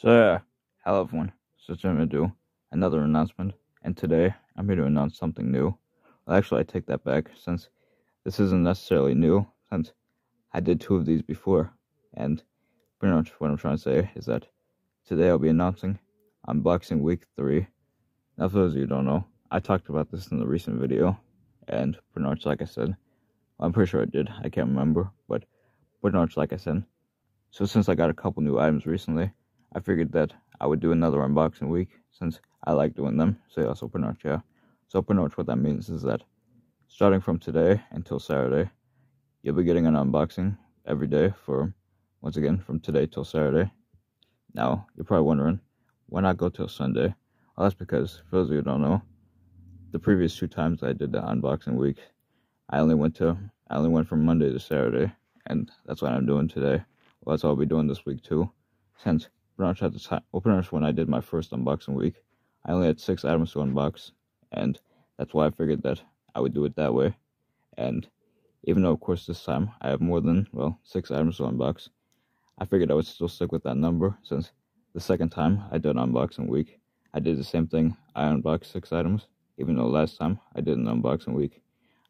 So yeah, hello everyone. So I'm gonna do another announcement, and today I'm here to announce something new. Well, actually, I take that back since this isn't necessarily new, since I did two of these before, and pretty much what I'm trying to say is that today I'll be announcing unboxing week three. Now, for those of you who don't know, I talked about this in the recent video, and pretty much like I said, well, I'm pretty sure I did. I can't remember, but pretty much like I said. So since I got a couple new items recently. I figured that I would do another unboxing week since I like doing them. So yeah, so pretty much yeah. So pretty much what that means is that starting from today until Saturday, you'll be getting an unboxing every day for once again from today till Saturday. Now you're probably wondering why not go till Sunday? Well, that's because for those of you who don't know, the previous two times I did the unboxing week, I only went to I only went from Monday to Saturday, and that's what I'm doing today. Well, that's what I'll be doing this week too, since pretty much at the time, well, pretty much when I did my first unboxing week, I only had six items to unbox, and that's why I figured that I would do it that way. And even though, of course, this time I have more than, well, six items to unbox, I figured I would still stick with that number since the second time I did an unboxing week, I did the same thing. I unboxed six items, even though last time I did an unboxing week,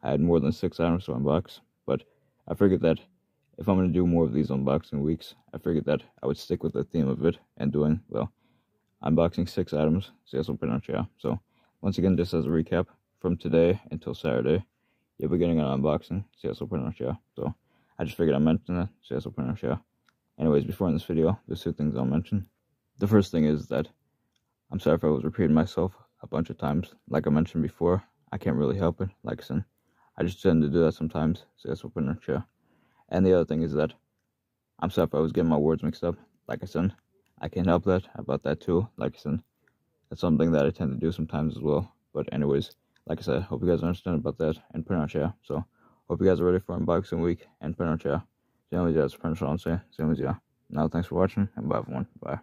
I had more than six items to unbox. But I figured that if I'm going to do more of these unboxing weeks, I figured that I would stick with the theme of it and doing, well, unboxing six items. Much, yeah. So once again, just as a recap, from today until Saturday, you'll be getting an unboxing. Much, yeah. So I just figured I'd mention that. Much, yeah. Anyways, before in this video, there's two things I'll mention. The first thing is that I'm sorry if I was repeating myself a bunch of times. Like I mentioned before, I can't really help it. Like I said, I just tend to do that sometimes. So that's what yeah. And the other thing is that I'm sorry if I was getting my words mixed up. Like I said, I can't help that about that too. Like I said, that's something that I tend to do sometimes as well. But anyways, like I said, hope you guys understand about that and much yeah. So hope you guys are ready for unboxing week and much yeah. Same as yeah, it's all I'm saying. Same as yeah. Now thanks for watching and bye everyone. Bye.